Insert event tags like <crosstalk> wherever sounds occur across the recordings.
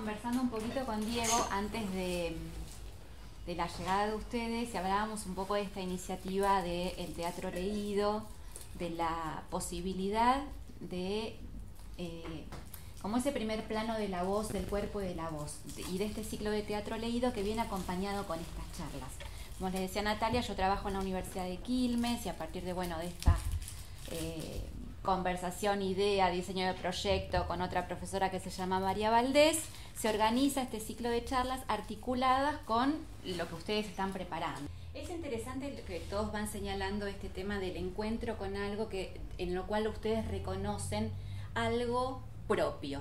conversando un poquito con Diego antes de, de la llegada de ustedes y hablábamos un poco de esta iniciativa del teatro leído, de la posibilidad de eh, como ese primer plano de la voz, del cuerpo y de la voz, y de este ciclo de teatro leído que viene acompañado con estas charlas. Como les decía Natalia, yo trabajo en la Universidad de Quilmes y a partir de, bueno, de esta eh, conversación, idea, diseño de proyecto con otra profesora que se llama María Valdés, se organiza este ciclo de charlas articuladas con lo que ustedes están preparando. Es interesante que todos van señalando este tema del encuentro con algo que, en lo cual ustedes reconocen algo propio,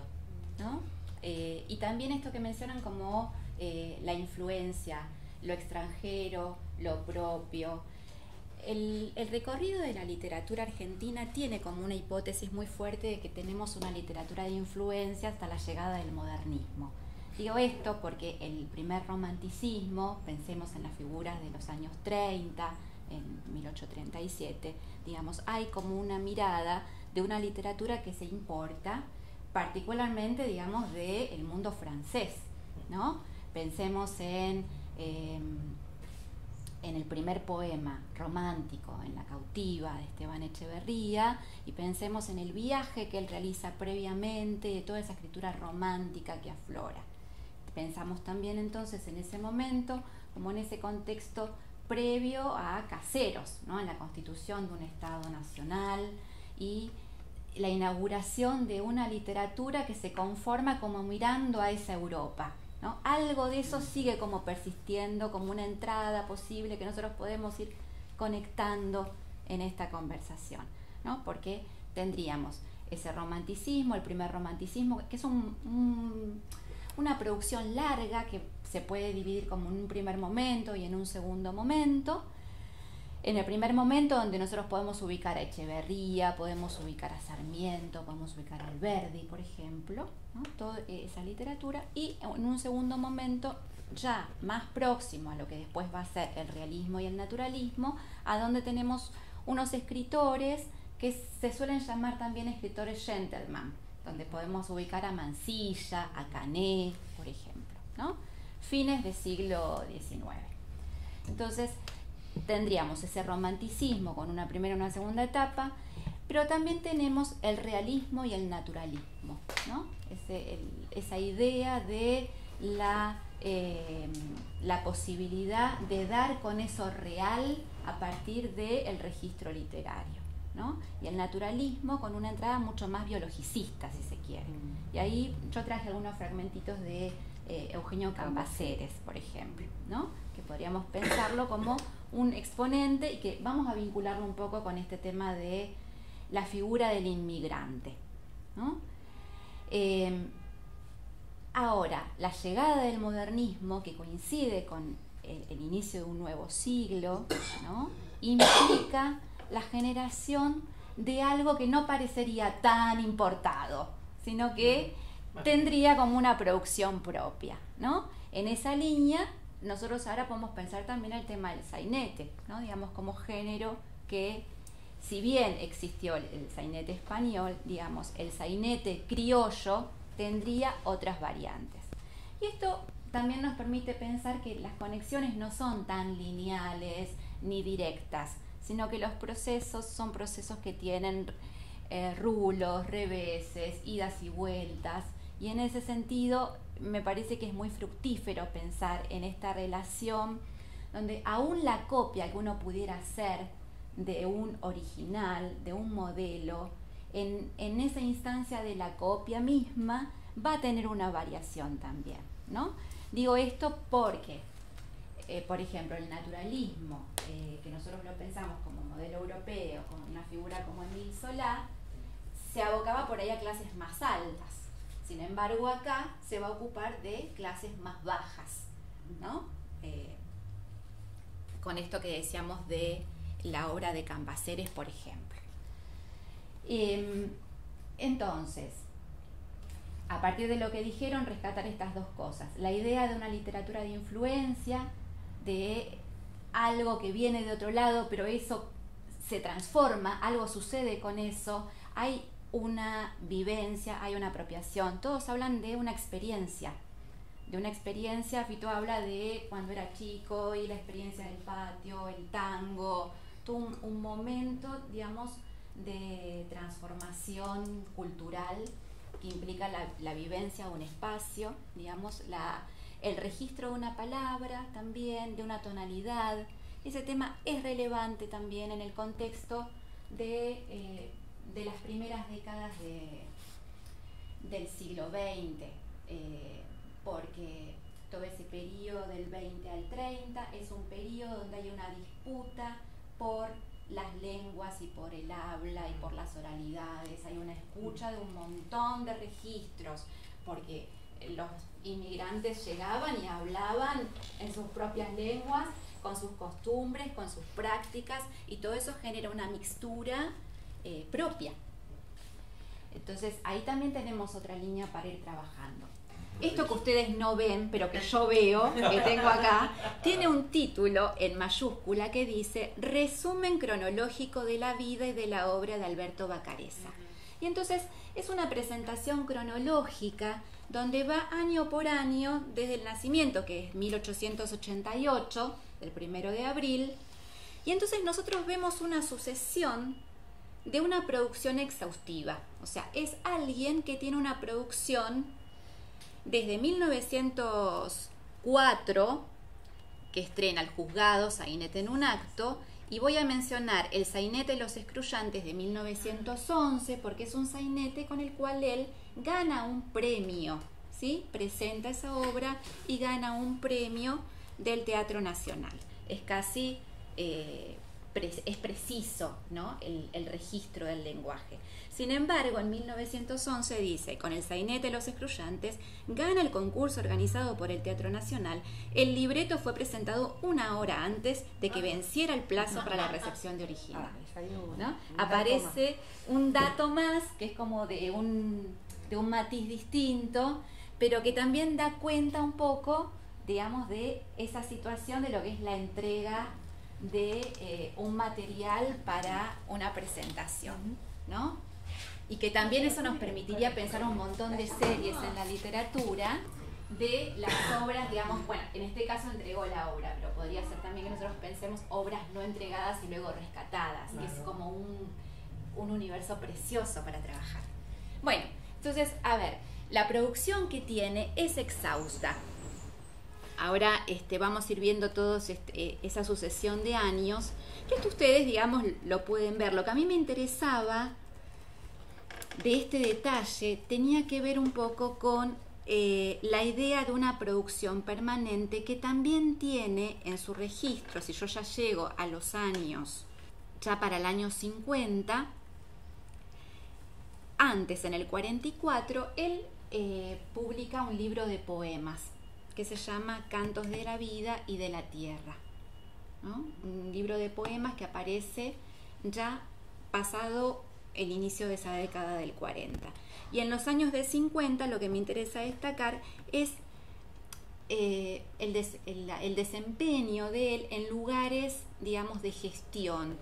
¿no? Eh, y también esto que mencionan como eh, la influencia, lo extranjero, lo propio. El, recorrido de la literatura argentina tiene como una hipótesis muy fuerte de que tenemos una literatura de influencia hasta la llegada del modernismo. Digo esto porque el primer romanticismo, pensemos en las figuras de los años 30, en 1837, digamos, hay como una mirada de una literatura que se importa, particularmente, digamos, del mundo francés, ¿no? Pensemos en, em, en el primer poema romántico, en La cautiva de Esteban Echeverría, y pensemos en el viaje que él realiza previamente, de toda esa escritura romántica que aflora. Pensamos también entonces en ese momento, como en ese contexto previo a Caseros, ¿no? en la constitución de un Estado nacional y la inauguración de una literatura que se conforma como mirando a esa Europa. ¿No? Algo de eso sigue como persistiendo, como una entrada posible que nosotros podemos ir conectando en esta conversación, ¿no? porque tendríamos ese romanticismo, el primer romanticismo, que es un, una producción larga que se puede dividir como en un primer momento y en un segundo momento, en el primer momento donde nosotros podemos ubicar a Echeverría, podemos ubicar a Sarmiento, podemos ubicar a Alberdi, por ejemplo, toda esa literatura, y en un segundo momento ya más próximo a lo que después va a ser el realismo y el naturalismo, a donde tenemos unos escritores que se suelen llamar también escritores gentleman, donde podemos ubicar a Mansilla, a Canet, por ejemplo, ¿no? fines del siglo XIX. Entonces, tendríamos ese romanticismo con una primera y una segunda etapa, pero también tenemos el realismo y el naturalismo, ¿no? esa idea de la, eh, la posibilidad de dar con eso real a partir del registro literario. ¿no? Y el naturalismo con una entrada mucho más biologicista, si se quiere. Y ahí yo traje algunos fragmentitos de eh, Eugenio Cambaceres, por ejemplo, ¿no? que podríamos pensarlo como un exponente y que vamos a vincularlo un poco con este tema de la figura del inmigrante. Em, ahora, la llegada del modernismo, que coincide con el, inicio de un nuevo siglo, implica la generación de algo que no parecería tan importado, sino que tendría como una producción propia, ¿no? En esa línea nosotros ahora podemos pensar también el tema del sainete, ¿no? digamos como género que si bien existió el, sainete español, digamos, el sainete criollo tendría otras variantes. Y esto también nos permite pensar que las conexiones no son tan lineales ni directas, sino que los procesos son procesos que tienen eh, rulos, reveses, idas y vueltas, y en ese sentido me parece que es muy fructífero pensar en esta relación donde aún la copia que uno pudiera hacer de un original, de un modelo, en, esa instancia de la copia misma va a tener una variación también, ¿no? Digo esto porque, eh, por ejemplo, el naturalismo, eh, que nosotros lo pensamos como modelo europeo, con una figura como Emil Solá, se abocaba por ahí a clases más altas, sin embargo, acá se va a ocupar de clases más bajas, ¿no? Eh, con esto que decíamos de la obra de Cambaceres, por ejemplo. Em, entonces, a partir de lo que dijeron, rescatar estas dos cosas. La idea de una literatura de influencia, de algo que viene de otro lado, pero eso se transforma, algo sucede con eso. Hay una vivencia, hay una apropiación. Todos hablan de una experiencia, de una experiencia, Fito habla de cuando era chico y la experiencia del patio, el tango, un, momento, digamos, de transformación cultural que implica la, la, vivencia de un espacio, digamos, la, el registro de una palabra también, de una tonalidad. Ese tema es relevante también en el contexto de, eh, de las primeras décadas de, del siglo XX, eh, porque todo ese periodo del 20 al 30 es un periodo donde hay una disputa por las lenguas y por el habla y por las oralidades, hay una escucha de un montón de registros, porque los inmigrantes llegaban y hablaban en sus propias lenguas, con sus costumbres, con sus prácticas, y todo eso genera una mixtura eh, propia. Entonces ahí también tenemos otra línea para ir trabajando. Esto que ustedes no ven, pero que yo <laughs> veo, que tengo acá, tiene un título en mayúscula que dice Resumen cronológico de la vida y de la obra de Alberto Bacareza. Y entonces es una presentación cronológica donde va año por año desde el nacimiento, que es 1888, el primero de abril, y entonces nosotros vemos una sucesión de una producción exhaustiva. O sea, es alguien que tiene una producción desde 1904, que estrena el juzgado Sainete en un acto, y voy a mencionar el sainete Los Escrullantes de 1911, porque es un sainete con el cual él gana un premio, ¿sí? Presenta esa obra y gana un premio del Teatro Nacional. Es casi eh, es preciso ¿no? el, registro del lenguaje. Sin embargo, en 1911 dice, con el sainete Los Excluyantes, gana el concurso organizado por el Teatro Nacional. El libreto fue presentado una hora antes de que venciera el plazo para la recepción de original. Ah, Aparece un dato más, que es como de un, de un matiz distinto, pero que también da cuenta un poco, digamos, de esa situación de lo que es la entrega de eh, un material para una presentación, ¿no? Y que también eso nos permitiría pensar un montón de series en la literatura de las obras, digamos, bueno, en este caso entregó la obra, pero podría ser también que nosotros pensemos obras no entregadas y luego rescatadas, que es como un, un universo precioso para trabajar. Bueno, entonces, a ver, la producción que tiene es exhausta, Ahora este, vamos a ir viendo todos este, eh, esa sucesión de años, que esto ustedes, digamos, lo pueden ver. Lo que a mí me interesaba de este detalle tenía que ver un poco con eh, la idea de una producción permanente que también tiene en su registro, si yo ya llego a los años, ya para el año 50, antes en el 44, él eh, publica un libro de poemas que se llama Cantos de la Vida y de la Tierra. Un libro de poemas que aparece ya pasado el inicio de esa década del 40. Y en los años de 50 lo que me interesa destacar es eh, el, el, desempeño de él en lugares, digamos, de gestión.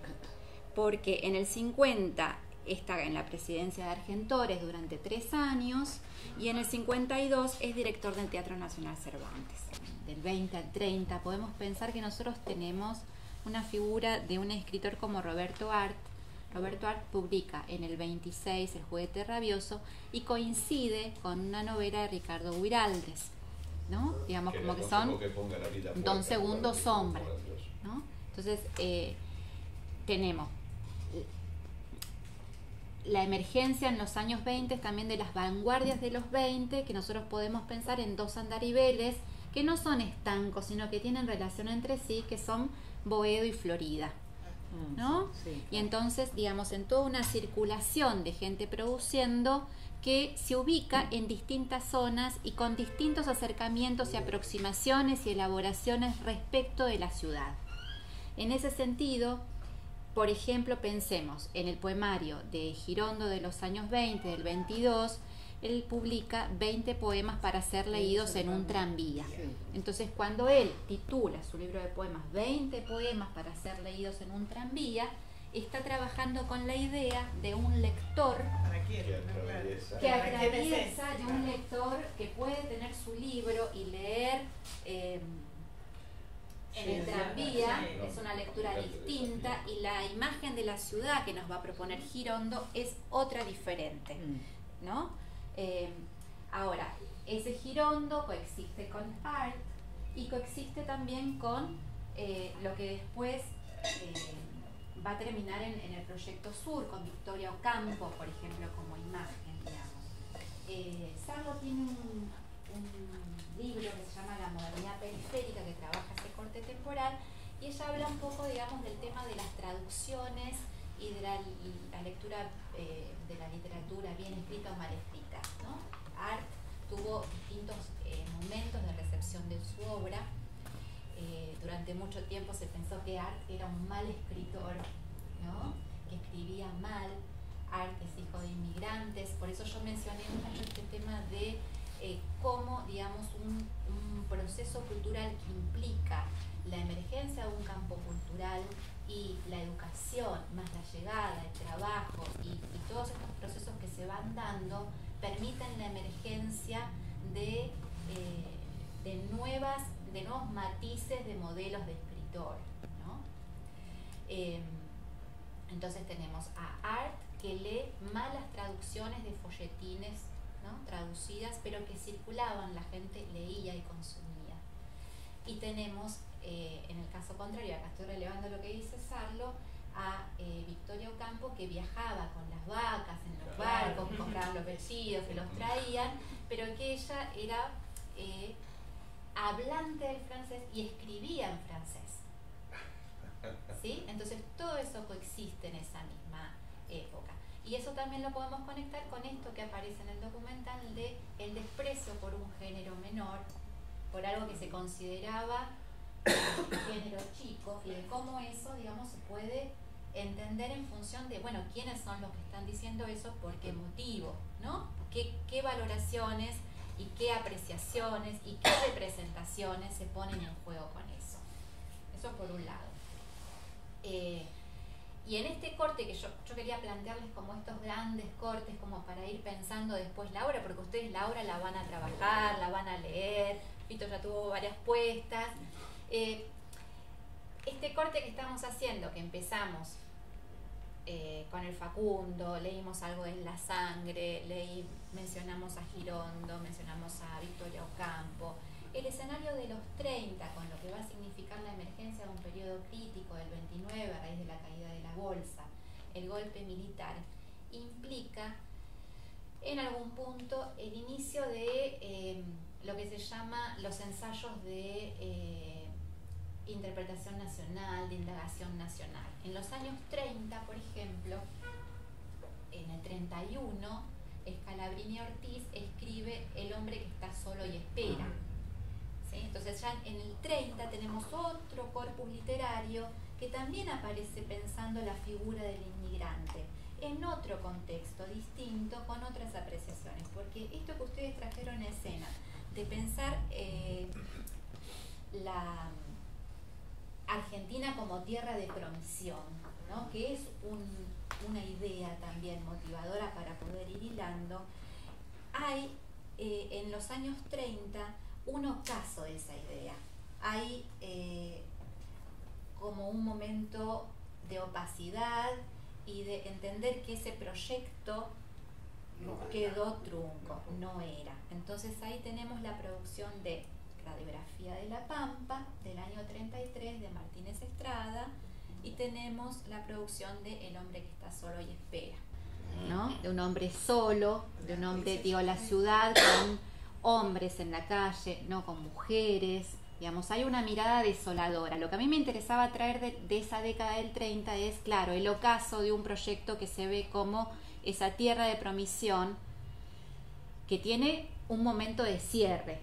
Porque en el 50 está en la presidencia de Argentores durante tres años y en el 52 es director del Teatro Nacional Cervantes. Del 20 al 30 podemos pensar que nosotros tenemos una figura de un escritor como Roberto Art. Roberto Art publica en el 26 El juguete rabioso y coincide con una novela de Ricardo Huiraldes. ¿no? Digamos como que son Don Segundo Sombra. ¿no? Entonces, eh, tenemos la emergencia en los años 20 también de las vanguardias de los 20, que nosotros podemos pensar en dos andariveles que no son estancos, sino que tienen relación entre sí, que son Boedo y Florida. Mm, ¿No? Y entonces, digamos, en toda una circulación de gente produciendo que se ubica en distintas zonas y con distintos acercamientos y aproximaciones y elaboraciones respecto de la ciudad. En ese sentido, por ejemplo, pensemos en el poemario de Girondo de los años 20, del 22, él publica 20 poemas para ser leídos en un tranvía. Entonces, cuando él titula su libro de poemas 20 poemas para ser leídos en un tranvía, está trabajando con la idea de un lector que atraviesa, de un lector que puede tener su libro y leer distinta y la imagen de la ciudad que nos va a proponer Girondo es otra diferente, mm. ¿no? Eh, ahora, ese Girondo coexiste con Art y coexiste también con eh, lo que después eh, va a terminar en, el proyecto Sur, con Victoria Ocampo, por ejemplo, como imagen, digamos. Sarlo tiene un, un libro que se llama La modernidad periférica, que trabaja temporal, y ella habla un poco, digamos, del tema de las traducciones y de la, lectura eh, de la literatura bien escrita o mal escrita. ¿no? Art tuvo distintos eh, momentos de recepción de su obra. Eh, durante mucho tiempo se pensó que Art era un mal escritor, ¿no? que escribía mal. Art es hijo de inmigrantes, por eso yo mencioné mucho este tema de cómo, digamos, un, un proceso cultural que implica la emergencia de un campo cultural y la educación, más la llegada, el trabajo y, todos estos procesos que se van dando, permiten la emergencia de, eh, de, nuevas, de nuevos matices de modelos de escritor. Em, entonces tenemos a Art que lee malas traducciones de folletines traducidas, pero que circulaban, la gente leía y consumía. Y tenemos eh, en el caso contrario, acá estoy relevando lo que dice Sarlo, a eh, Victoria Ocampo que viajaba con las vacas en los barcos, compraban los vestidos, que los traían, pero que ella era eh, hablante del francés y escribía en francés. ¿Sí? Entonces todo eso coexiste en esa misma época. Y eso también lo podemos conectar con esto que aparece en el documental de el desprecio por un género menor, por algo que se consideraba género chico y de cómo eso, digamos, se puede entender en función de, bueno, quiénes son los que están diciendo eso, por qué motivo, ¿no? ¿Qué, qué valoraciones y qué apreciaciones y qué representaciones se ponen en juego con eso. Eso por un lado. Eh, y en este corte que yo, yo, quería plantearles como estos grandes cortes, como para ir pensando después la obra, porque ustedes la obra la van a trabajar, la van a leer, Vito ya tuvo varias puestas, eh, este corte que estamos haciendo, que empezamos eh, con el Facundo, leímos algo en La Sangre, leí, mencionamos a Girondo, mencionamos a Victoria Ocampo, el escenario de los 30, con lo que va a significar la emergencia de un periodo crítico del 29 a raíz de la caída de la bolsa, el golpe militar, implica en algún punto el inicio de eh, lo que se llama los ensayos de interpretación nacional, de indagación nacional. En los años 30, por ejemplo, en el 31, Scalabrini Ortiz escribe El hombre que está solo y espera. Entonces ya en el 30 tenemos otro corpus literario que también aparece pensando la figura del inmigrante en otro contexto distinto, con otras apreciaciones, porque esto que ustedes trajeron en escena, de pensar eh, la Argentina como tierra de promisión, ¿no? que es una idea también motivadora para poder ir hilando, hay eh, en los años 30 un ocaso de esa idea. Hay eh, como un momento de opacidad y de entender que ese proyecto quedó trunco, no era. Entonces ahí tenemos la producción de Radiografía de la Pampa del año 33 de Martínez Estrada y tenemos la producción de El hombre que está solo y espera, ¿no? De un hombre solo, de un hombre, digo, la ciudad con hombres en la calle, no con mujeres, digamos, hay una mirada desoladora. Lo que a mí me interesaba traer de, de, esa década del 30 es, claro, el ocaso de un proyecto que se ve como esa tierra de promisión que tiene un momento de cierre,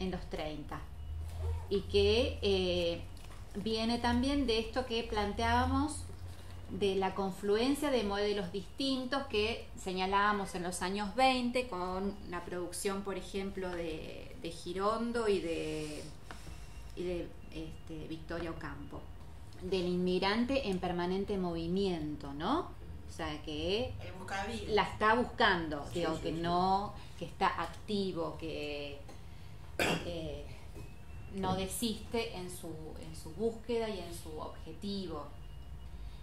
en los 30 y que eh, viene también de esto que planteábamos de la confluencia de modelos distintos que señalábamos en los años 20 con la producción, por ejemplo, de, Girondo y de, y de este, Victoria Ocampo, del inmigrante en permanente movimiento, ¿no? O sea, que la está buscando, digo, que no, que está activo, que no desiste en su, en su búsqueda y en su objetivo.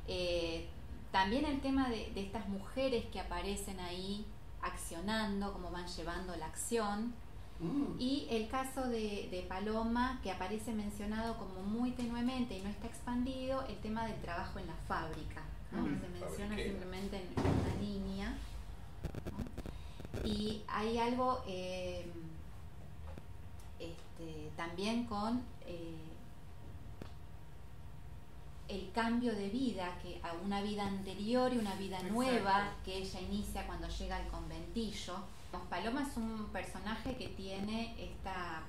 Eh, también el tema de, estas mujeres que aparecen ahí accionando, cómo van llevando la acción. Mm. Y el caso de, Paloma, que aparece mencionado como muy tenuemente y no está expandido, el tema del trabajo en la fábrica. Mm. Se menciona simplemente en, una niña. Y hay algo eh, este, también con eh, el cambio de vida, que a una vida anterior y una vida nueva que ella inicia cuando llega al conventillo. Paloma es un personaje que tiene esta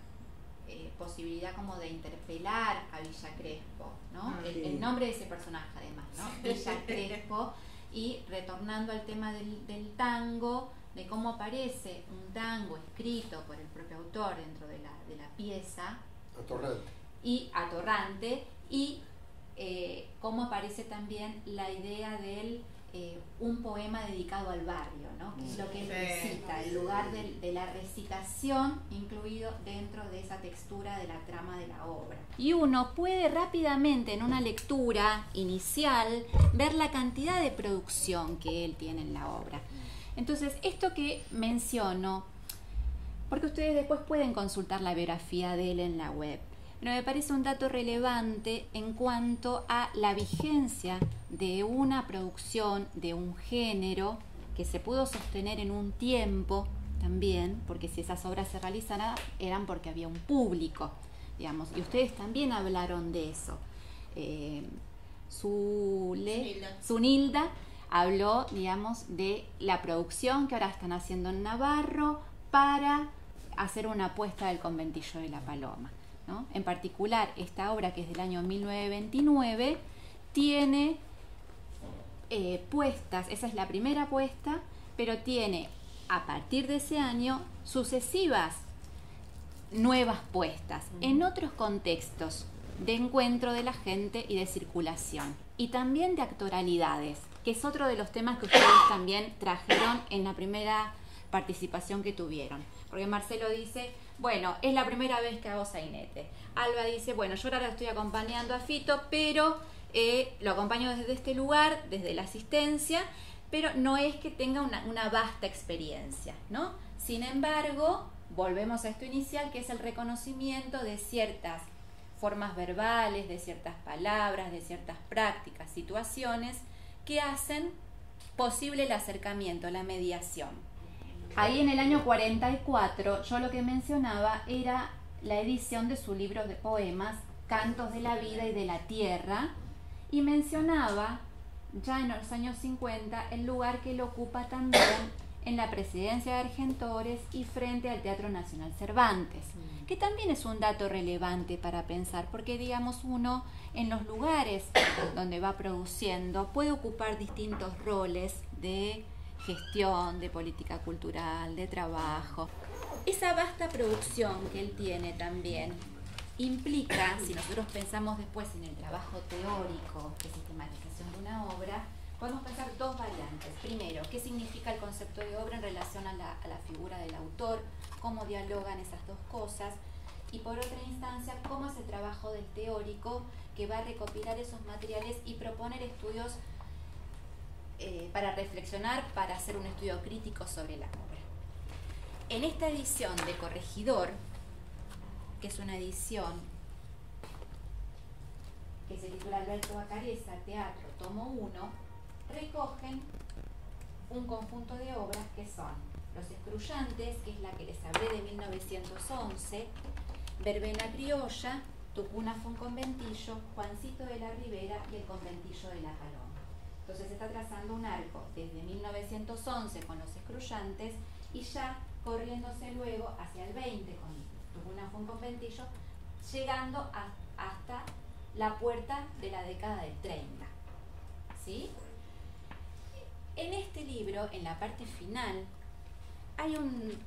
eh, posibilidad como de interpelar a Villa Crespo, ¿no? Ah, el, nombre de ese personaje además, ¿no? Villa Crespo, y retornando al tema del, del, tango, de cómo aparece un tango escrito por el propio autor dentro de la, de la pieza. Atorrante. Y atorrante, y eh, cómo aparece también la idea del eh, un poema dedicado al barrio, ¿no? que es lo que él recita, el lugar de, la recitación incluido dentro de esa textura de la trama de la obra. Y uno puede rápidamente en una lectura inicial ver la cantidad de producción que él tiene en la obra. Entonces, esto que menciono, porque ustedes después pueden consultar la biografía de él en la web, pero me parece un dato relevante en cuanto a la vigencia de una producción, de un género, que se pudo sostener en un tiempo también, porque si esas obras se realizaran eran porque había un público, digamos, y ustedes también hablaron de eso. Eh, Sunilda habló, digamos, de la producción que ahora están haciendo en Navarro para hacer una apuesta del conventillo de la Paloma. En particular, esta obra que es del año 1929 tiene eh, puestas, esa es la primera puesta, pero tiene a partir de ese año sucesivas nuevas puestas en otros contextos de encuentro de la gente y de circulación y también de actoralidades, es otro de los temas que ustedes también trajeron en la primera participación que tuvieron. Porque Marcelo dice, bueno, es la primera vez que hago sainete. Alba dice, bueno, yo ahora estoy acompañando a Fito, pero eh, lo acompaño desde este lugar, desde la asistencia, pero no es que tenga una, una vasta experiencia, ¿no? Sin embargo, volvemos a esto inicial, que es el reconocimiento de ciertas formas verbales, de ciertas palabras, de ciertas prácticas, situaciones que hacen posible el acercamiento, la mediación. Ahí en el año 44 yo lo que mencionaba era la edición de su libro de poemas, Cantos de la Vida y de la Tierra, y mencionaba ya en los años 50 el lugar que él ocupa también en la presidencia de Argentores y frente al Teatro Nacional Cervantes, mm. Que también es un dato relevante para pensar, porque digamos uno en los lugares <coughs> donde va produciendo puede ocupar distintos roles de gestión, de política cultural, de trabajo. Esa vasta producción que él tiene también implica, si nosotros pensamos después en el trabajo teórico de sistematización de una obra, podemos pensar dos variantes. Primero, qué significa el concepto de obra en relación a la, a la figura del autor, cómo dialogan esas dos cosas, y por otra instancia, cómo es el trabajo del teórico que va a recopilar esos materiales y proponer estudios eh, para reflexionar, para hacer un estudio crítico sobre la obra. En esta edición de Corregidor, que es una edición que se titula Alberto Bacareza, Teatro, tomo 1, recogen un conjunto de obras que son Los Escrullantes, que es la que les hablé de 1911, Verbena Criolla, Tucuna fue un conventillo, Juancito de la Ribera y el conventillo de la Paloma. Entonces se está trazando un arco desde 1911 con los escrullantes y ya corriéndose luego hacia el 20 con Tucuna fue un conventillo, llegando hasta la puerta de la década del 30. ¿Sí? En este libro, en la parte final, hay un,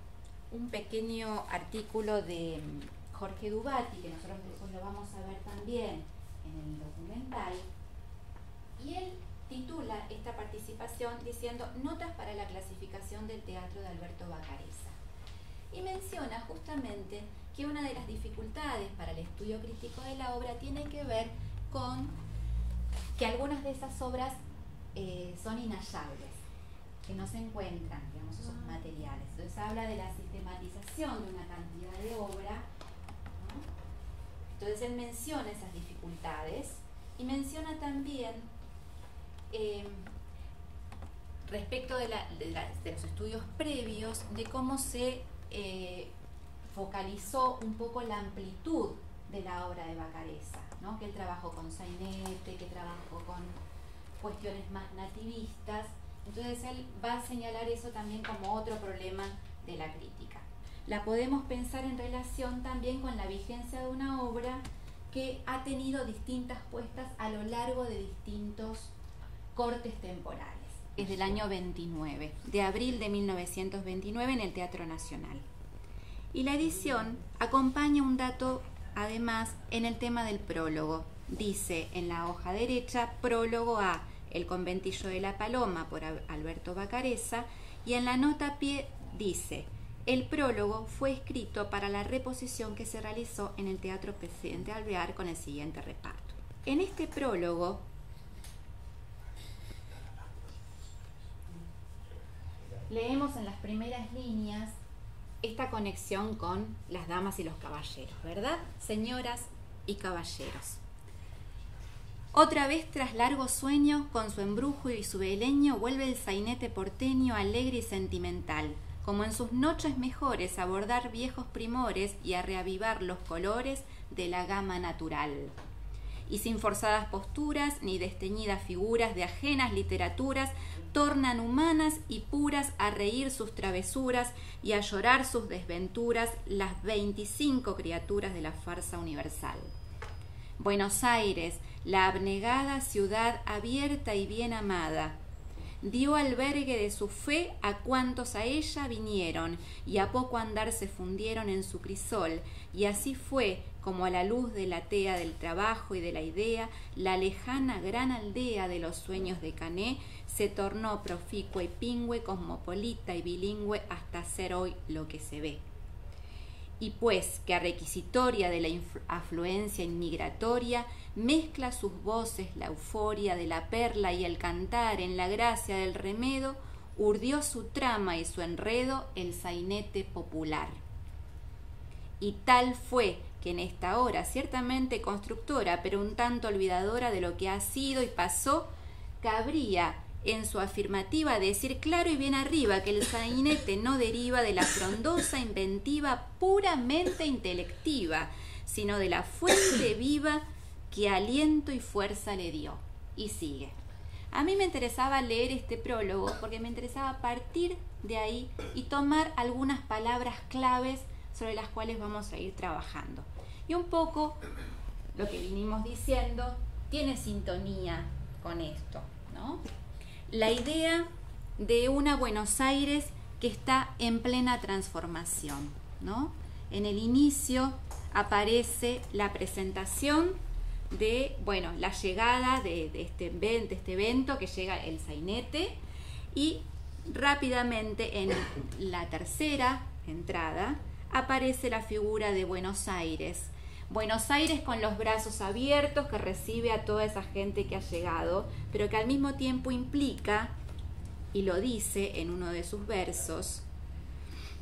un pequeño artículo de Jorge Dubati, que nosotros después lo vamos a ver también en el documental, y él titula esta participación diciendo Notas para la clasificación del teatro de Alberto Bacareza. Y menciona justamente que una de las dificultades para el estudio crítico de la obra tiene que ver con que algunas de esas obras eh, son inhallables, que no se encuentran, esos materiales. Entonces habla de la sistematización de una cantidad de obra. Entonces él menciona esas dificultades y menciona también eh, respecto de, los estudios previos de cómo se eh, focalizó un poco la amplitud de la obra de Bacareza, ¿no? que él trabajó con sainete, que trabajó con cuestiones más nativistas. Entonces él va a señalar eso también como otro problema de la crítica. La podemos pensar en relación también con la vigencia de una obra que ha tenido distintas puestas a lo largo de distintos cortes temporales. Es del año 29, de abril de 1929 en el Teatro Nacional. Y la edición acompaña un dato, además, en el tema del prólogo. Dice en la hoja derecha, prólogo a El conventillo de la Paloma por Alberto Bacareza, y en la nota pie dice, el prólogo fue escrito para la reposición que se realizó en el Teatro Presidente Alvear con el siguiente reparto. En este prólogo leemos en las primeras líneas esta conexión con las damas y los caballeros, ¿verdad? Señoras y caballeros. Otra vez tras largo sueño, con su embrujo y su beleño, vuelve el sainete porteño alegre y sentimental, como en sus noches mejores a bordar viejos primores y a reavivar los colores de la gama natural. Y sin forzadas posturas ni desteñidas figuras de ajenas literaturas, tornan humanas y puras a reír sus travesuras y a llorar sus desventuras las veinticinco criaturas de la farsa universal. Buenos Aires, la abnegada ciudad abierta y bien amada, dio albergue de su fe a cuantos a ella vinieron, y a poco andar se fundieron en su crisol, y así fue como a la luz de la tea del trabajo y de la idea, la lejana gran aldea de los sueños de Cané se tornó proficua y pingüe, cosmopolita y bilingüe hasta ser hoy lo que se ve. Y pues que a requisitoria de la afluencia inmigratoria mezcla sus voces la euforia de la perla y el cantar en la gracia del remedo, urdió su trama y su enredo el sainete popular. Y tal fue que en esta hora, ciertamente constructora, pero un tanto olvidadora de lo que ha sido y pasó, cabría en su afirmativa decir claro y bien arriba que el sainete no deriva de la frondosa inventiva puramente intelectiva, sino de la fuente <coughs> viva que aliento y fuerza le dio. Y sigue. A mí me interesaba leer este prólogo porque me interesaba partir de ahí y tomar algunas palabras claves sobre las cuales vamos a ir trabajando. Y un poco lo que vinimos diciendo tiene sintonía con esto, ¿no? La idea de una Buenos Aires que está en plena transformación. ¿no? En el inicio aparece la presentación de, bueno, la llegada de, este, de este evento que llega el sainete y rápidamente en la tercera entrada aparece la figura de Buenos Aires. Buenos Aires con los brazos abiertos que recibe a toda esa gente que ha llegado, pero que al mismo tiempo implica, y lo dice en uno de sus versos,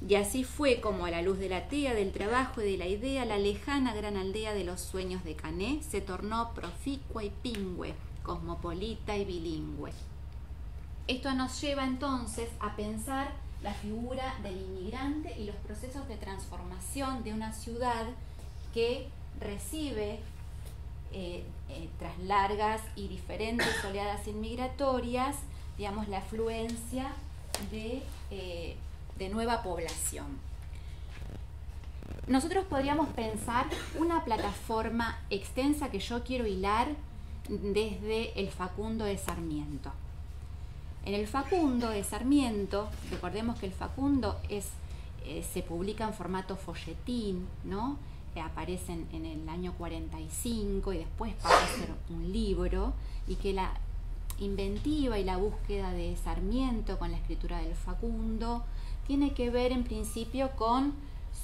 y así fue como a la luz de la tea, del trabajo y de la idea, la lejana gran aldea de los sueños de Cané se tornó proficua y pingüe, cosmopolita y bilingüe. Esto nos lleva entonces a pensar la figura del inmigrante y los procesos de transformación de una ciudad que recibe, eh, eh, tras largas y diferentes <coughs> oleadas inmigratorias, digamos, la afluencia de, eh, de nueva población. Nosotros podríamos pensar una plataforma extensa que yo quiero hilar desde el Facundo de Sarmiento. En el Facundo de Sarmiento, recordemos que el Facundo es, se publica en formato folletín, ¿no? Aparecen en el año 45 y después pasa a ser un libro y que la inventiva y la búsqueda de Sarmiento con la escritura del Facundo tiene que ver en principio con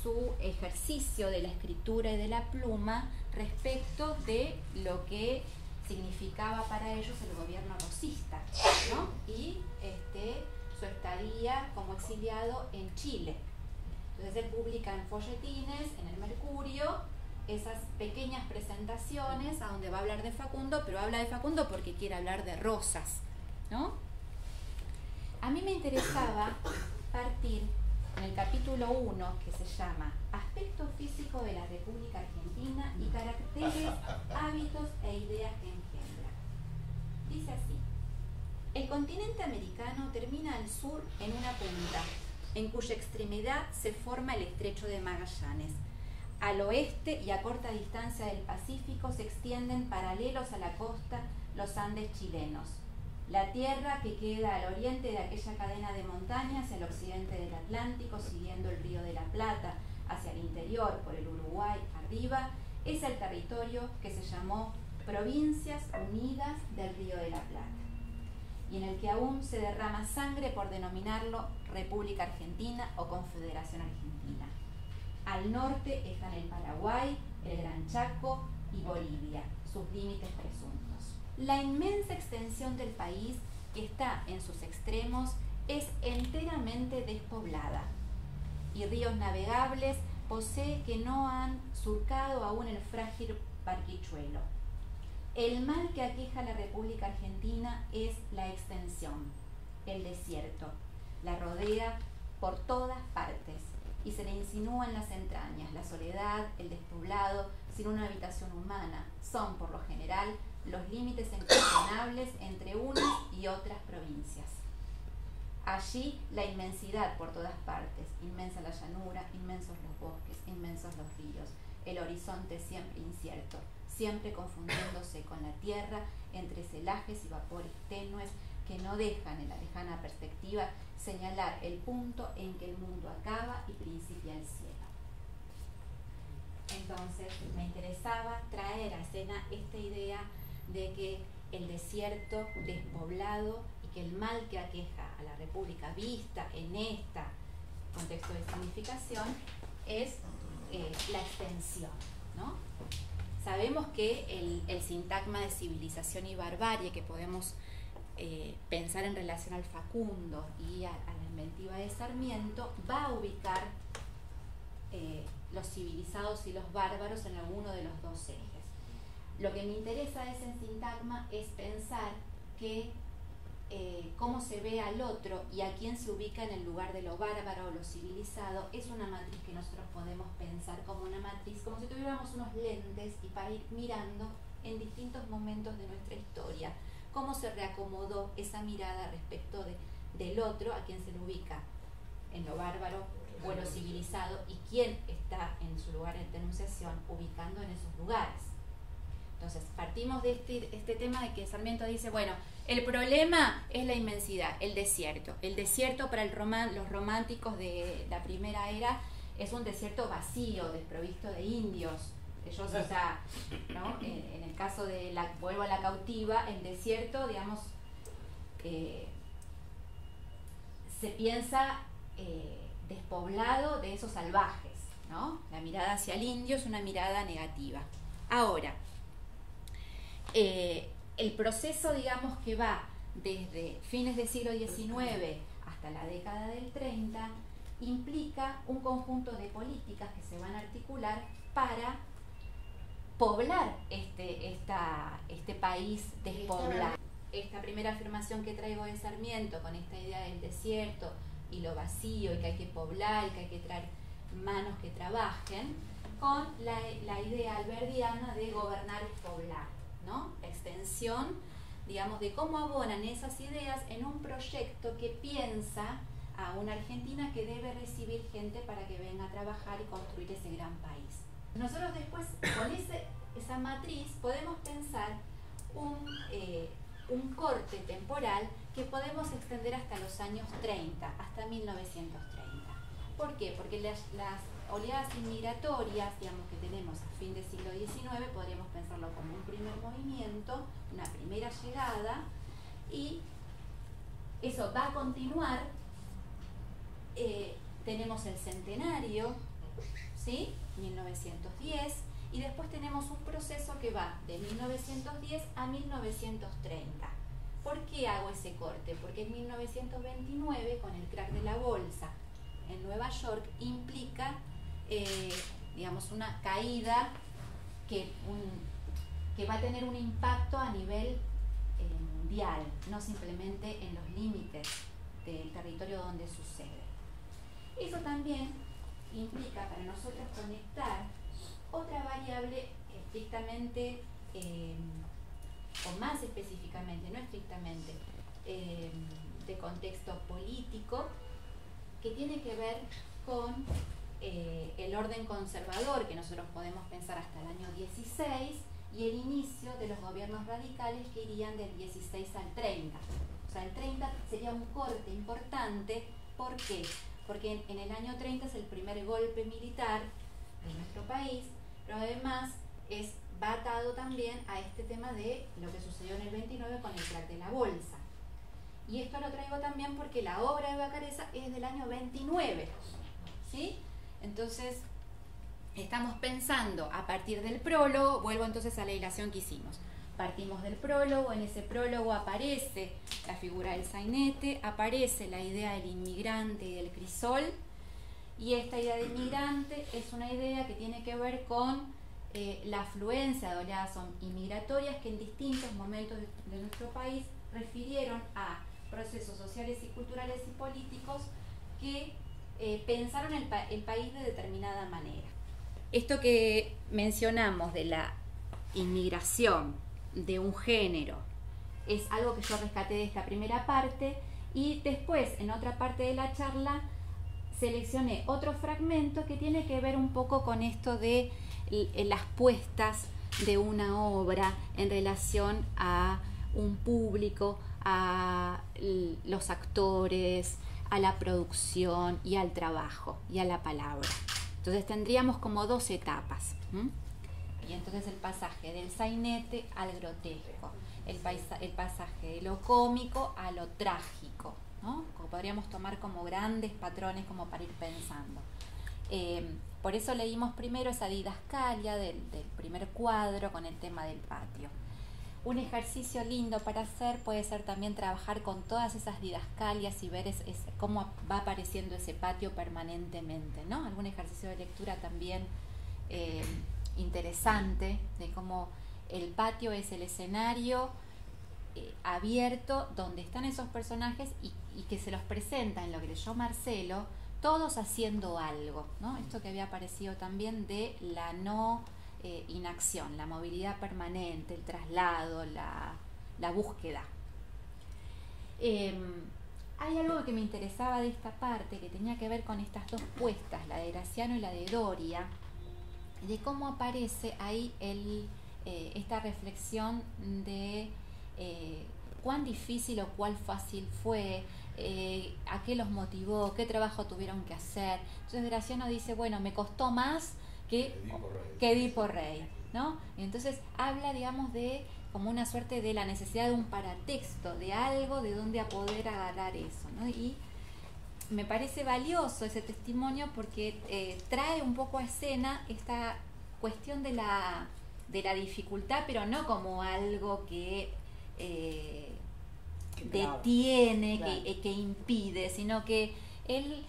su ejercicio de la escritura y de la pluma respecto de lo que significaba para ellos el gobierno rosista. Y este, su estadía como exiliado en Chile. Entonces publica en folletines, en el Mercurio, esas pequeñas presentaciones a donde va a hablar de Facundo, pero habla de Facundo porque quiere hablar de Rosas, ¿no? A mí me interesaba partir en el capítulo 1 que se llama Aspecto físico de la República Argentina y caracteres, hábitos e ideas que engendra. Dice así, el continente americano termina al sur en una punta, en cuya extremidad se forma el estrecho de Magallanes. Al oeste y a corta distancia del Pacífico se extienden paralelos a la costa los Andes chilenos la tierra que queda al oriente de aquella cadena de montañas, el occidente del Atlántico, siguiendo el río de la Plata hacia el interior, por el Uruguay arriba, es el territorio que se llamó Provincias Unidas del Río de la Plata y en el que aún se derrama sangre por denominarlo República Argentina o Confederación Argentina. Al norte están el Paraguay, el Gran Chaco y Bolivia, sus límites presuntos. La inmensa extensión del país que está en sus extremos es enteramente despoblada y ríos navegables posee que no han surcado aún el frágil barquichuelo. El mal que aqueja a la República Argentina es la extensión, el desierto. La rodea por todas partes y se le insinúa en las entrañas la soledad, el despoblado, sin una habitación humana. Son, por lo general, los límites incuestionables entre unas y otras provincias. Allí la inmensidad por todas partes, inmensa la llanura, inmensos los bosques, inmensos los ríos, el horizonte siempre incierto, siempre confundiéndose con la tierra entre celajes y vapores tenues que no dejan en la lejana perspectiva señalar el punto en que el mundo acaba y principia el cielo. Entonces me interesaba traer a escena esta idea de que el desierto despoblado y que el mal que aqueja a la República vista en este contexto de significación es eh, la extensión. ¿no? Sabemos que el, sintagma de civilización y barbarie que podemos eh, pensar en relación al Facundo y a, la inventiva de Sarmiento va a ubicar eh, los civilizados y los bárbaros en alguno de los dos ejes. Lo que me interesa de ese sintagma es pensar que eh, cómo se ve al otro y a quién se ubica en el lugar de lo bárbaro o lo civilizado es una matriz que nosotros podemos pensar como una matriz, como si tuviéramos unos lentes y para ir mirando en distintos momentos de nuestra historia, cómo se reacomodó esa mirada respecto de, del otro, a quién se le ubica en lo bárbaro o en lo civilizado y quién está en su lugar de denunciación ubicando en esos lugares. Entonces, partimos de este, este tema de que Sarmiento dice, bueno, el problema es la inmensidad, el desierto. El desierto para el los románticos de la primera era es un desierto vacío, desprovisto de indios. Ellos, o sea, ¿no? en, el caso de la, vuelvo a la cautiva, el desierto, digamos, eh, se piensa eh, despoblado de esos salvajes, ¿no? La mirada hacia el indio es una mirada negativa. Ahora, eh, el proceso, digamos, que va desde fines del siglo XIX hasta la década del 30, implica un conjunto de políticas que se van a articular para poblar este, esta, este país despoblado. Esta primera afirmación que traigo de Sarmiento con esta idea del desierto y lo vacío y que hay que poblar y que hay que traer manos que trabajen, con la, la idea alberdiana de gobernar y poblar. ¿no? extensión, digamos, de cómo abonan esas ideas en un proyecto que piensa a una Argentina que debe recibir gente para que venga a trabajar y construir ese gran país. Nosotros después, con esa matriz, podemos pensar un, eh, un corte temporal que podemos extender hasta los años 30, hasta 1930. ¿Por qué? Porque las, las oleadas inmigratorias, digamos, que tenemos a fin del siglo XIX, podríamos pensarlo como un primer movimiento, una primera llegada, y eso va a continuar. Eh, tenemos el centenario, ¿sí? 1910, y después tenemos un proceso que va de 1910 a 1930. ¿Por qué hago ese corte? Porque en 1929, con el crack de la bolsa en Nueva York, implica, eh, digamos, una caída que, va a tener un impacto a nivel eh, mundial, no simplemente en los límites del territorio donde sucede. Eso también implica para nosotros conectar otra variable estrictamente, eh, o más específicamente, no estrictamente, eh, de contexto político, que tiene que ver con eh, el orden conservador que nosotros podemos pensar hasta el año 16 y el inicio de los gobiernos radicales que irían del 16 al 30. O sea, el 30 sería un corte importante. ¿Por qué? Porque en, el año 30 es el primer golpe militar de nuestro país, pero además es va atado también a este tema de lo que sucedió en el 29 con el crack de la bolsa. Y esto lo traigo también porque la obra de Bacareza es del año 29. ¿Sí? Entonces, estamos pensando a partir del prólogo, vuelvo entonces a la ilación que hicimos. Partimos del prólogo, en ese prólogo aparece la figura del sainete, aparece la idea del inmigrante y del crisol, y esta idea de inmigrante es una idea que tiene que ver con eh, la afluencia de oleadas inmigratorias que en distintos momentos de, nuestro país refirieron a procesos sociales y culturales y políticos que eh, pensaron el, el país de determinada manera. Esto que mencionamos de la inmigración de un género es algo que yo rescaté de esta primera parte y después en otra parte de la charla seleccioné otro fragmento que tiene que ver un poco con esto de las puestas de una obra en relación a un público, a los actores, a la producción y al trabajo y a la palabra. Entonces tendríamos como dos etapas. Y entonces el pasaje del sainete al grotesco, el, el pasaje de lo cómico a lo trágico, ¿no? podríamos tomar como grandes patrones como para ir pensando. Eh, por eso leímos primero esa didascalia del, primer cuadro con el tema del patio. Un ejercicio lindo para hacer puede ser también trabajar con todas esas didascalias y ver cómo va apareciendo ese patio permanentemente, ¿no? Algún ejercicio de lectura también eh, interesante de cómo el patio es el escenario eh, abierto donde están esos personajes y, que se los presenta en lo que leyó Marcelo todos haciendo algo, ¿no? Esto que había aparecido también de la no eh, inacción, la movilidad permanente, el traslado, la, búsqueda. Em, hay algo que me interesaba de esta parte que tenía que ver con estas dos puestas, la de Graciano y la de Doria, de cómo aparece ahí el, eh, esta reflexión de eh, cuán difícil o cuán fácil fue, eh, a qué los motivó, qué trabajo tuvieron que hacer. Entonces Graciano dice, bueno, me costó más que, que Edipo Rey, ¿no? entonces habla, digamos, de como una suerte de la necesidad de un paratexto, de algo de donde a poder agarrar eso, ¿no? Y me parece valioso ese testimonio porque eh, trae un poco a escena esta cuestión de la, de la dificultad, pero no como algo que eh, detiene, que, eh, que, impide, sino que él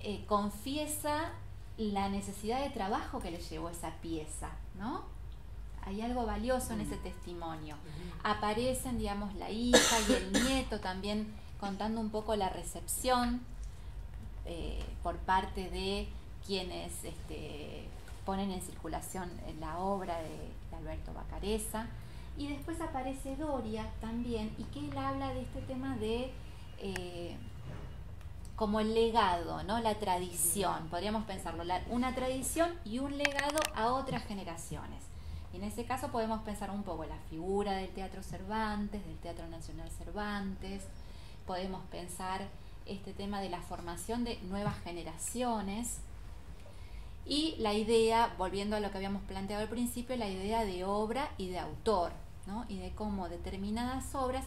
eh, confiesa la necesidad de trabajo que le llevó esa pieza, ¿no? Hay algo valioso en ese testimonio. Aparecen, digamos, la hija y el nieto también contando un poco la recepción eh, por parte de quienes este, ponen en circulación la obra de, de Alberto Bacareza. Y después aparece Doria también, y que él habla de este tema de eh, como el legado, ¿no? La tradición, podríamos pensarlo, una tradición y un legado a otras generaciones. Y en ese caso podemos pensar un poco la figura del Teatro Cervantes, del Teatro Nacional Cervantes, podemos pensar este tema de la formación de nuevas generaciones. Y la idea, volviendo a lo que habíamos planteado al principio, la idea de obra y de autor, y de cómo determinadas obras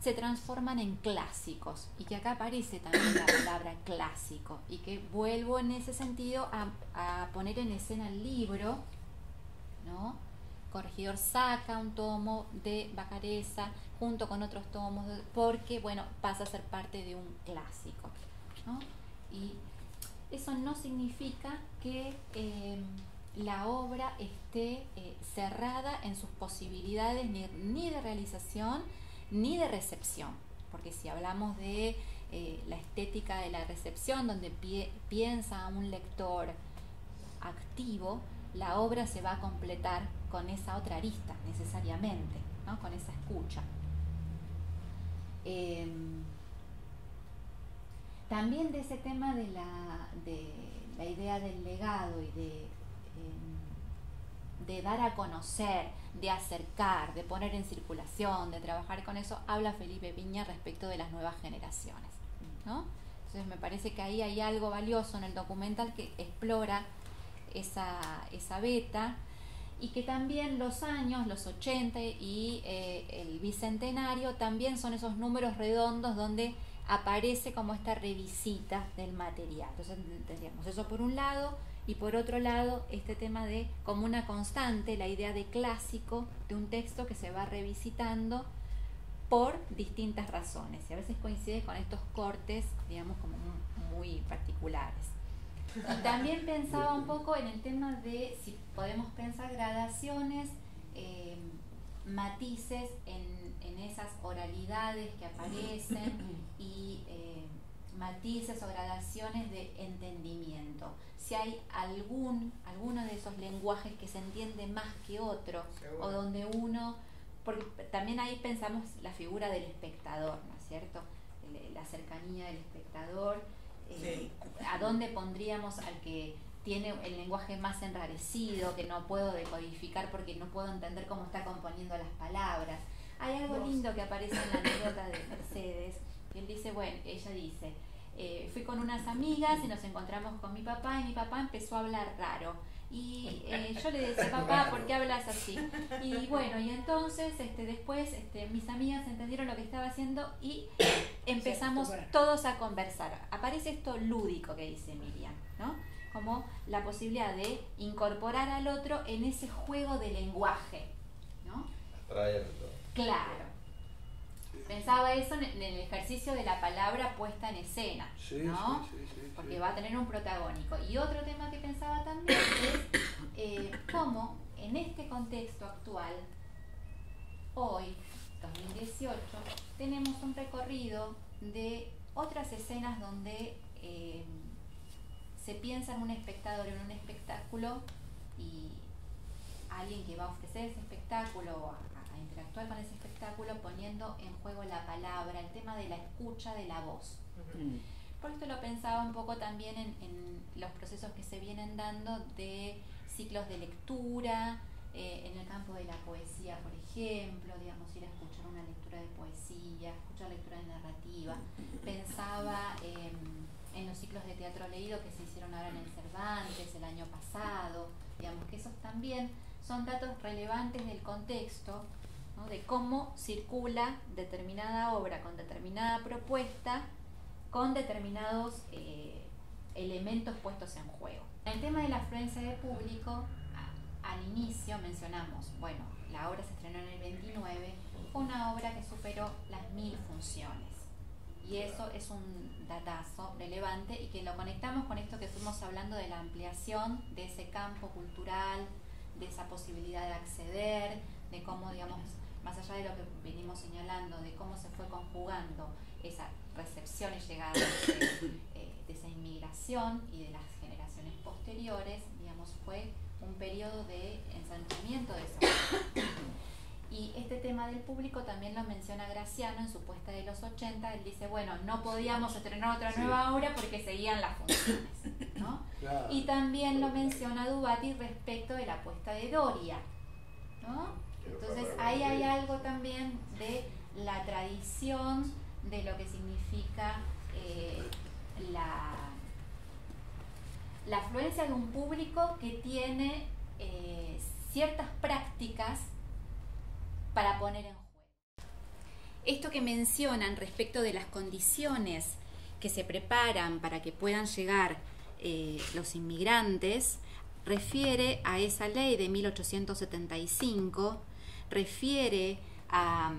se transforman en clásicos. Y que acá aparece también la palabra clásico. Y que vuelvo en ese sentido a, poner en escena el libro ¿no? Corregidor saca un tomo de Bacareza junto con otros tomos porque, bueno, pasa a ser parte de un clásico. Y eso no significa que eh, la obra esté eh, cerrada en sus posibilidades ni, de realización ni de recepción, porque si hablamos de eh, la estética de la recepción, donde piensa un lector activo, la obra se va a completar con esa otra arista necesariamente, ¿no? con esa escucha. Em, también de ese tema de la, de la idea del legado y de de dar a conocer, de acercar, de poner en circulación, de trabajar con eso, habla Felipe Piña respecto de las nuevas generaciones. ¿no? Entonces me parece que ahí hay algo valioso en el documental que explora esa, esa beta y que también los años, los 80 y eh, el bicentenario también son esos números redondos donde aparece como esta revisita del material. Entonces tendríamos eso por un lado y por otro lado este tema de como una constante, la idea de clásico de un texto que se va revisitando por distintas razones y a veces coincide con estos cortes, digamos, como muy particulares. Y también pensaba un poco en el tema de si podemos pensar gradaciones, eh, matices en, esas oralidades que aparecen y eh, matices o gradaciones de entendimiento si hay algún, alguno de esos lenguajes que se entiende más que otro, o donde uno, porque también ahí pensamos la figura del espectador, ¿no es cierto? La cercanía del espectador, eh, a dónde pondríamos al que tiene el lenguaje más enrarecido, que no puedo decodificar porque no puedo entender cómo está componiendo las palabras. Hay algo lindo que aparece en la anécdota de Mercedes, y él dice, bueno, ella dice, eh, fui con unas amigas y nos encontramos con mi papá y mi papá empezó a hablar raro. Y eh, yo le decía, papá, ¿por qué hablas así? Y bueno, y entonces este, después este, mis amigas entendieron lo que estaba haciendo y empezamos todos a conversar. Aparece esto lúdico que dice Miriam, ¿no? Como la posibilidad de incorporar al otro en ese juego de lenguaje, ¿no? Claro pensaba eso en el ejercicio de la palabra puesta en escena, ¿no? Porque va a tener un protagónico. Y otro tema que pensaba también es eh, cómo en este contexto actual, hoy, 2018, tenemos un recorrido de otras escenas donde eh, se piensa en un espectador, en un espectáculo y alguien que va a ofrecer ese espectáculo, a interactuar con ese espectáculo poniendo en juego la palabra, el tema de la escucha de la voz. Por esto lo pensaba un poco también en, los procesos que se vienen dando de ciclos de lectura, eh, en el campo de la poesía, por ejemplo, digamos, ir a escuchar una lectura de poesía, escuchar lectura de narrativa. Pensaba en los ciclos de teatro leído que se hicieron ahora en el Cervantes el año pasado, digamos que esos también son datos relevantes del contexto de cómo circula determinada obra con determinada propuesta, con determinados eh, elementos puestos en juego. El tema de la afluencia de público, al inicio mencionamos, bueno, la obra se estrenó en el 29, fue una obra que superó las mil funciones. Y eso es un datazo relevante y que lo conectamos con esto que fuimos hablando de la ampliación de ese campo cultural, de esa posibilidad de acceder, de cómo, digamos, más allá de lo que venimos señalando, de cómo se fue conjugando esa recepción y llegada de, <coughs> eh, esa inmigración y de las generaciones posteriores, digamos, fue un periodo de ensanchamiento de esa <coughs> y este tema del público también lo menciona Graciano en su puesta de los 80. Él dice, bueno, no podíamos estrenar otra nueva obra porque seguían las funciones. ¿no? <laughs> Y también lo menciona Dubati respecto de la puesta de Doria. ¿no? Entonces ahí hay algo también de la tradición de lo que significa eh, la, la afluencia de un público que tiene eh, ciertas prácticas para poner en juego. Esto que mencionan respecto de las condiciones que se preparan para que puedan llegar eh, los inmigrantes, refiere a esa ley de 1875, refiere a,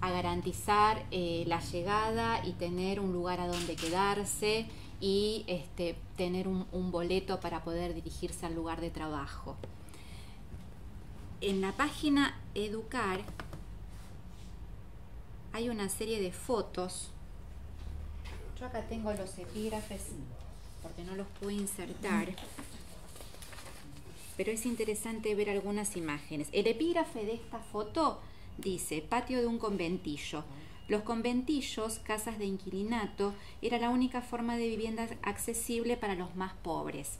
garantizar eh, la llegada y tener un lugar a donde quedarse y este, tener un, un boleto para poder dirigirse al lugar de trabajo. En la página Educar hay una serie de fotos. Yo acá tengo los epígrafes porque no los puedo insertar. Pero es interesante ver algunas imágenes. El epígrafe de esta foto dice, patio de un conventillo. Los conventillos, casas de inquilinato, era la única forma de vivienda accesible para los más pobres.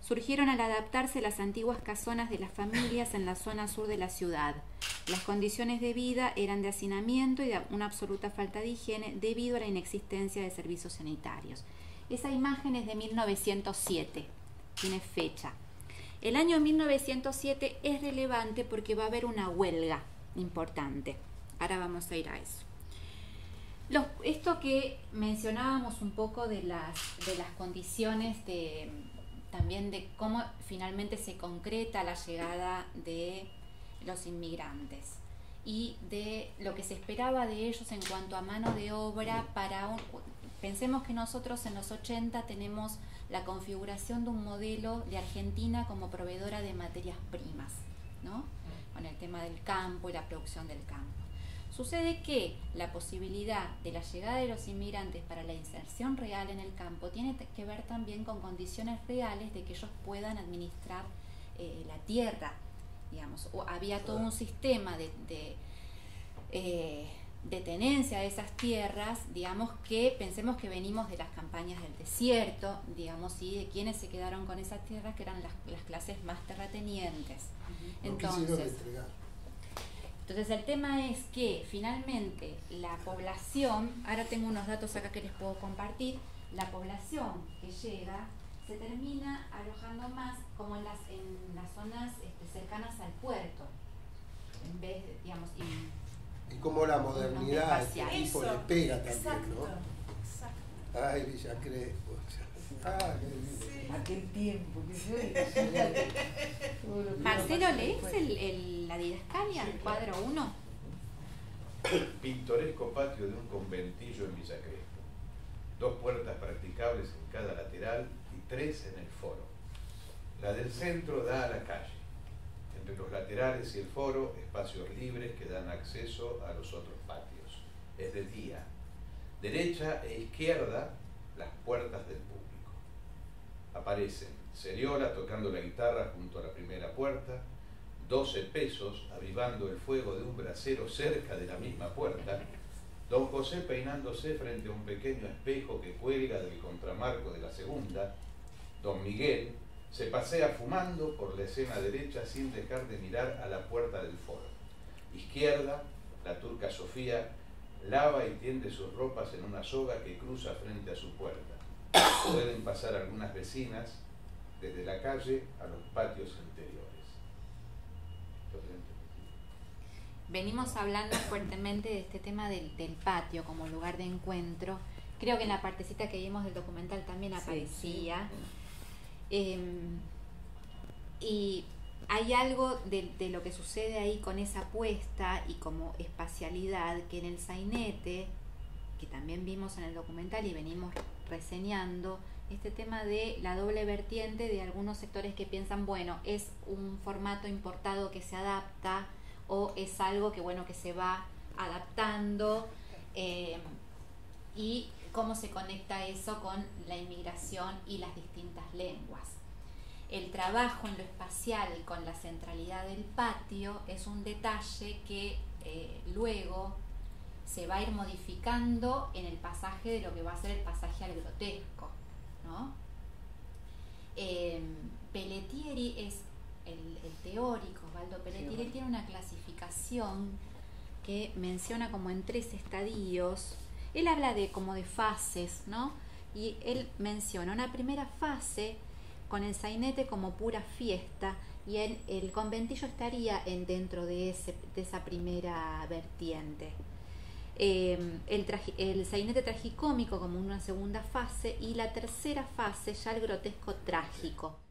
Surgieron al adaptarse las antiguas casonas de las familias en la zona sur de la ciudad. Las condiciones de vida eran de hacinamiento y de una absoluta falta de higiene debido a la inexistencia de servicios sanitarios. Esa imagen es de 1907, tiene fecha. El año 1907 es relevante porque va a haber una huelga importante. Ahora vamos a ir a eso. esto que mencionábamos un poco de las, de las condiciones de, también de cómo finalmente se concreta la llegada de los inmigrantes y de lo que se esperaba de ellos en cuanto a mano de obra para un, pensemos que nosotros en los 80 tenemos la configuración de un modelo de Argentina como proveedora de materias primas, ¿no? Con el tema del campo y la producción del campo. Sucede que la posibilidad de la llegada de los inmigrantes para la inserción real en el campo tiene que ver también con condiciones reales de que ellos puedan administrar eh, la tierra, digamos. O había todo un sistema de, eh, de, tenencia de esas tierras, digamos que pensemos que venimos de las campañas del desierto, digamos, y de quienes se quedaron con esas tierras, que eran las, clases más terratenientes. Entonces, entonces el tema es que finalmente la población, ahora tengo unos datos acá que les puedo compartir, la población que llega se termina alojando más como en las, en las zonas este, cercanas al puerto, en vez de, digamos, y, como la modernidad este tipo le pega también, ¿no? Exacto. Ay, Villa Crespo. Ah, Aquel tiempo Marcelo, ¿lees el, el, la didascalia, el cuadro 1? <coughs> Pintoresco patio de un conventillo en Villa Crespo. Dos puertas practicables en cada lateral y tres en el foro. La del centro da a la calle. Entre los laterales y el foro, espacios libres que dan acceso a los otros patios. Es de día. Derecha e izquierda, las puertas del público aparecen Seriola tocando la guitarra junto a la primera puerta, 12 pesos avivando el fuego de un brasero cerca de la misma puerta, don José peinándose frente a un pequeño espejo que cuelga del contramarco de la segunda, don Miguel se pasea fumando por la escena derecha sin dejar de mirar a la puerta del foro. Izquierda, la turca Sofía lava y tiende sus ropas en una soga que cruza frente a su puerta pueden pasar algunas vecinas desde la calle a los patios interiores. Venimos hablando fuertemente de este tema del, patio como lugar de encuentro. Creo que en la partecita que vimos del documental también aparecía. Em, y hay algo de, de, lo que sucede ahí con esa apuesta y como espacialidad que en el sainete, que también vimos en el documental y venimos reseñando este tema de la doble vertiente de algunos sectores que piensan, bueno, es un formato importado que se adapta o es algo que, bueno, que se va adaptando eh, y cómo se conecta eso con la inmigración y las distintas lenguas. El trabajo en lo espacial con la centralidad del patio es un detalle que eh, luego se va a ir modificando en el pasaje de lo que va a ser el pasaje al grotesco. ¿no? Eh, Pelletieri es el, teórico, Osvaldo Pelletieri tiene una clasificación que menciona como en tres estadios. Él habla de como de fases, ¿no? Y él menciona una primera fase con el sainete como pura fiesta y el, el conventillo estaría en, dentro de, esa primera vertiente. eh, el, el sainete tragicómico como una segunda fase y la tercera fase ya el grotesco trágico.